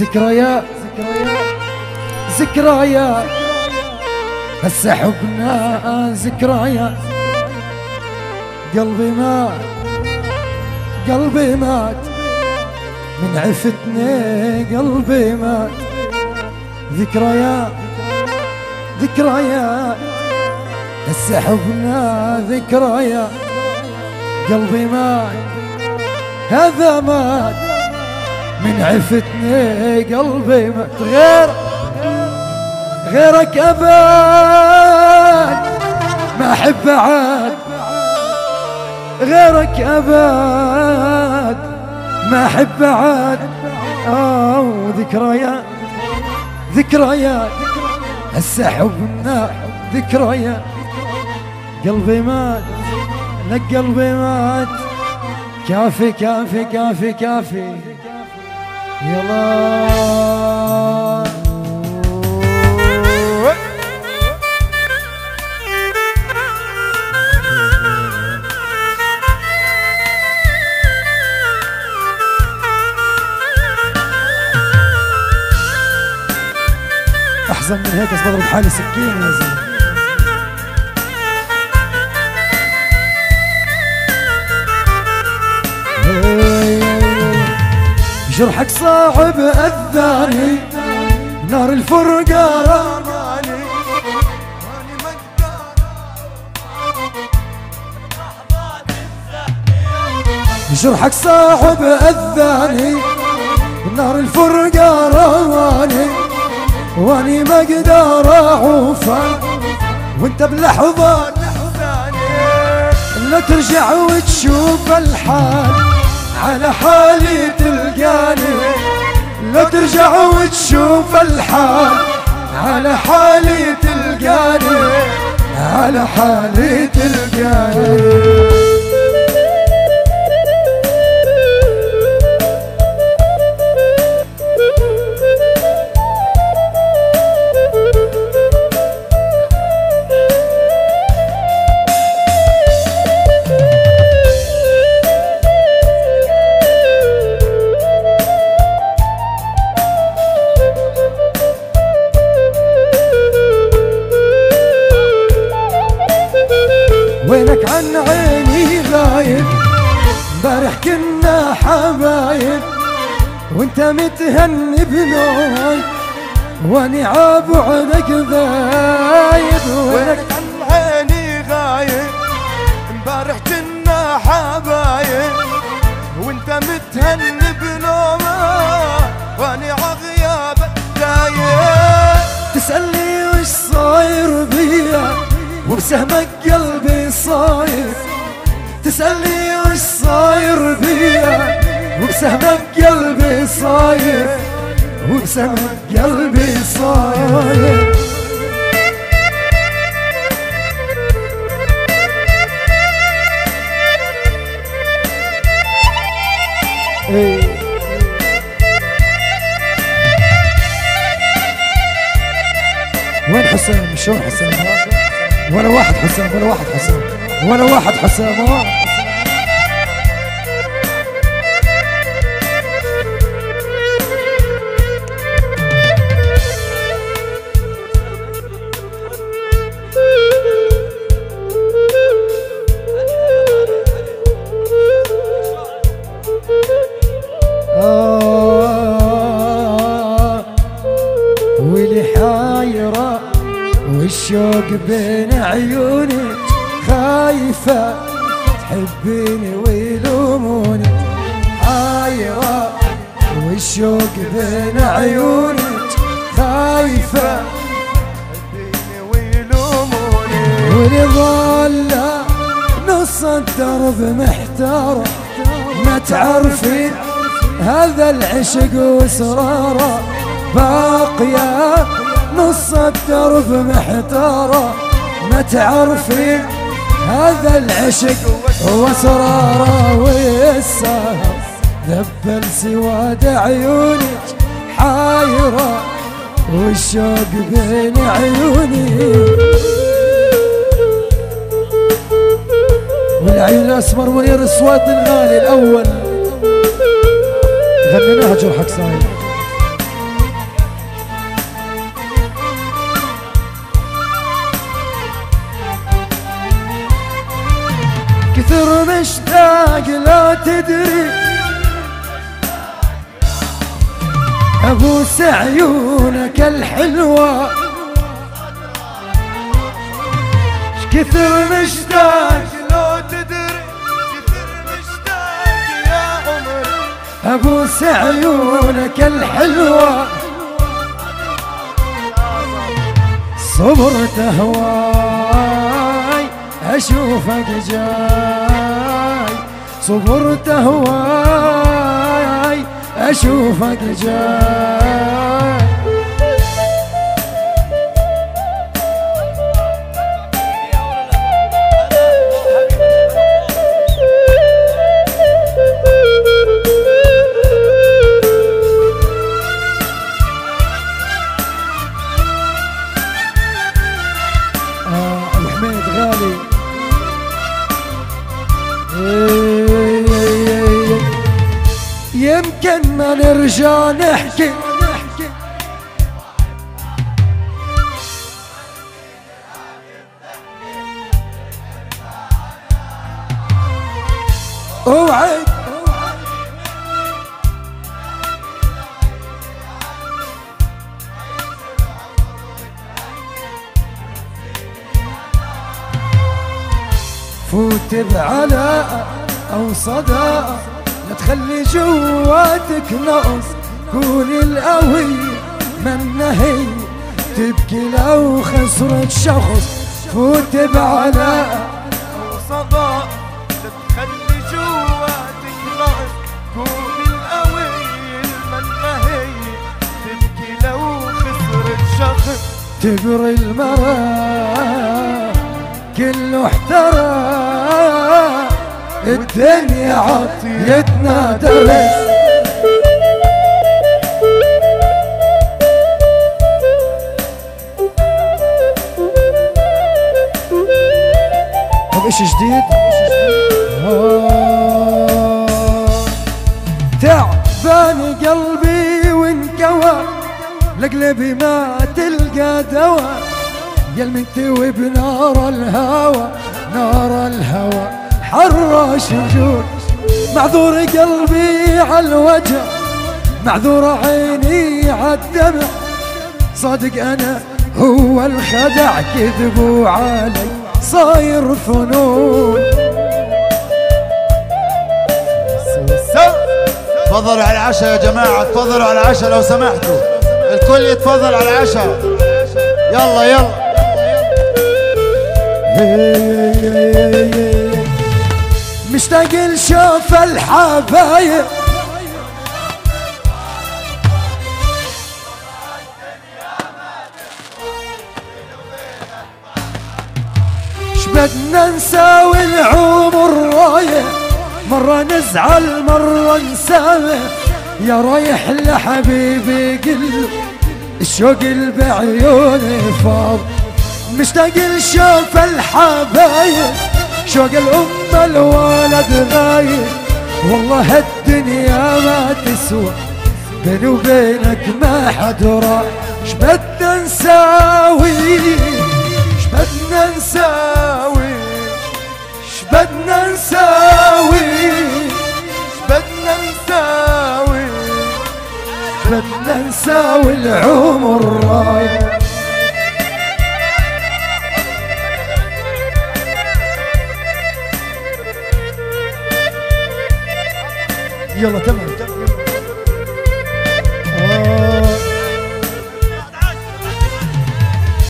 ذكريات ذكريات هسه حبنا ذكريات قلبي مات قلبي مات. من عفتني قلبي مات. ذكريات ذكريات هسه حبنا ذكريات قلبي مات هذا مات. من عفتني قلبي مات غير غيرك ابد ما أحب عاد غيرك ابد ما أحب عاد أو ذكريات ذكريات هسه حبنا ذكريات قلبي مات لك قلبي مات. كافي كافي كافي كافي. يلا. احسن من هيك بس بضرب حالي سكين يا زلمة. جرحك صعب أذاني نار الفرقة رماني. جرحك صعب أذاني نار الفرقة رماني. واني ما أقدر اعوفه وأنت بلحظة لا ترجع وتشوف الحال على حالي تلقاني لا ترجع وتشوف الحال على حالي تلقاني على حالي تلقاني وينك عن عيني غايب. امبارح كنا حبايب وانت متهني بنوي واني عاب عنك ذايب. وينك عن عيني غايب امبارح كنا حبايب وانت متهني بنومه واني دايب تسألني وش صاير بيا وبسهمك صاير. تسألني وش صاير بيا وبسهمك قلبي صاير وبسهمك قلبي صاير. وين حسام؟ شلون حسام؟ ولا واحد حسام ولا واحد حسام. ولا واحد حسام ها؟ آه ولي حايرة والشوق بين عيونك خايفة تحبيني ويلوموني. حايرة والشوق بين عيونك خايفة بيني ويلوموني. ظلة نص الدرب محتارة. ما تعرفين هذا العشق وسرارة. باقية نص الدرب محتارة. ما تعرفين هذا العشق وسراره والسهر ذبل سواد عيونك حايرة والشوق بين عيوني. والعين الأسمر منير الصوت الغالي الأول. غنيناها جرحك صاير كثر مشتاق لا تدري. ابوس عيونك الحلوة. كثر مشتاق لو تدري. كثر مشتاق يا عمري ابوس عيونك الحلوة. صبرت هواي أشوفك جاي صبرت هواي أشوفك جاي. آه أبو حميد غالي. يمكن ما نرجع نحكي. أوعد فوت بعلاء أو صدى لا تخلي جواتك نقص. كون القوي من هي تبكي لو خسرت شخص. فوت بعلاء وصدى لا تخلي جواتك نقص. تبكي لو خسرت شخص. تبر المرا كله احترى الدنيا عطيتنا درس طب إيش جديد؟ آه. تعبان قلبي وانكوى لقلبي ما تلقى دواء يا المنتوي بنار الهوى نار الهوى. حرش وجود معذور قلبي على الوجه معذور عيني عالدمع صادق أنا هو الخدع كذبوا علي صاير فنون. تفضلوا على العشاء يا جماعة تفضلوا على العشاء لو سمحتوا. الكل يتفضل على العشاء. يلا يلا. مشتاق لشوف الحبايب. شبدنا نساوي العمر رايح؟ مرة نزعل مرة نسامح يا رايح لحبيبي قل الشوق اللي بعيوني فاض. مشتاق لشوف الحبايب شوق الأم الولد غايب. والله الدنيا ما تسوى بيني وبينك ما حد راح. شبدنا نساوي؟ شبدنا نساوي؟ شبدنا نساوي؟ بدنا نساوي؟ بدنا نساوي العمر؟